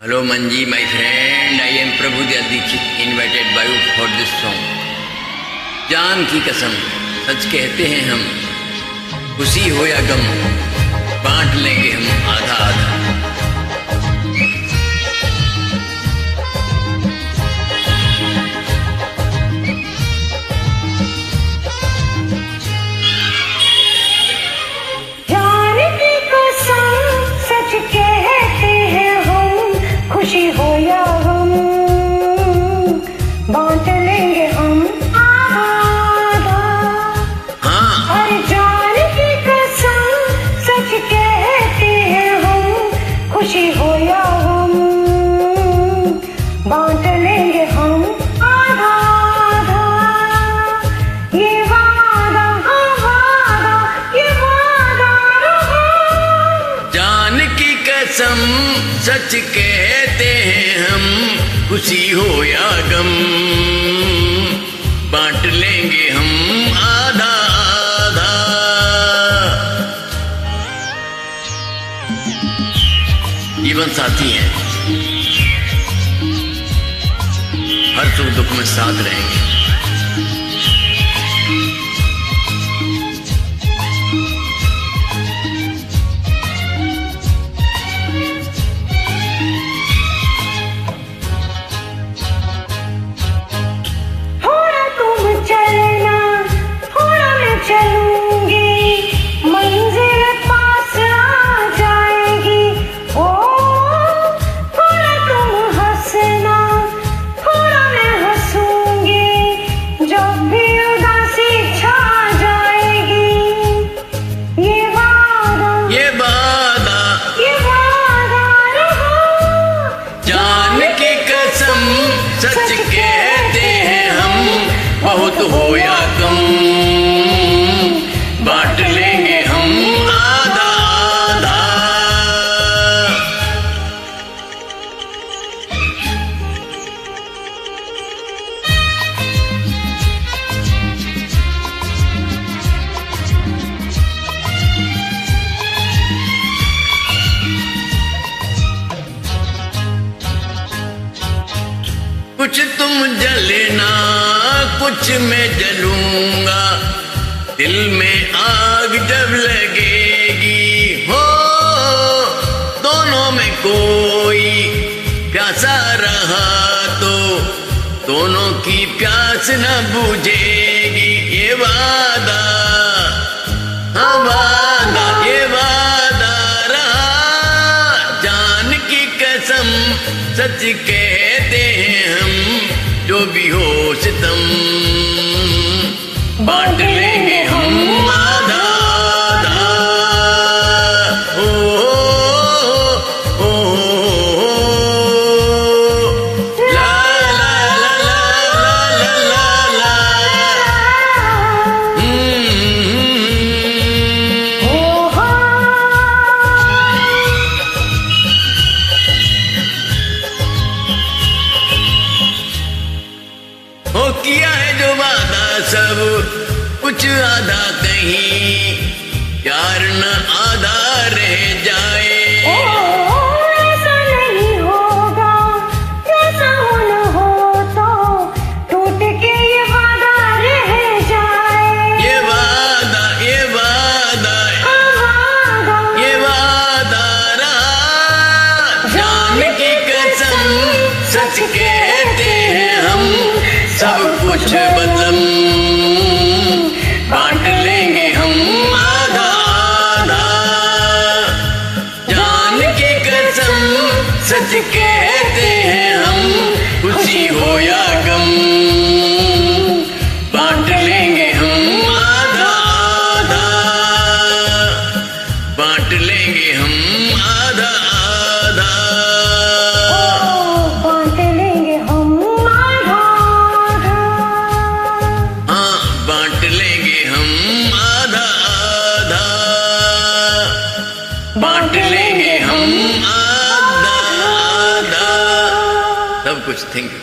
Hello Manji my friend I am Prabhu Dikshit invited by you for this song Jaan Ki Kasam सच कहते हैं हम खुशी हो या गम बांट लेंगे हम आधा आधा बांट लेंगे हम जान की कसम, सच कहते हैं हम, खुशी हो या गम। बांट लेंगे हम आधा आधा। जीवन साथी हैं। हर सुख दुख में साथ रहेंगे। बहुत हो या कुछ तुम जलना कुछ मैं जलूँगा। दिल में आग जब लगेगी, हो, दोनों में कोई प्यासा रहा तो दोनों की प्यास न बुझेगी। ये वादा हाँ वादा, ये वादा रहा। जान की कसम सच कहते हैं हम जो भी हो सितम। बांट लेंगे कुछ आधा कहीं प्यार न आधा रह जाए। ऐसा नहीं होगा जैसा होना हो तो टूट के ये वादा ये वादा ये वादा वादा ये वादा जान की कसम सच कहते हैं हम सब कुछ बदलम। बांट लेंगे हम आधा आधा जान के कसम सच कहते हैं हम, खुशी हो या गम। बांट लेंगे हम। आधा आधा सब कुछ थैंक यू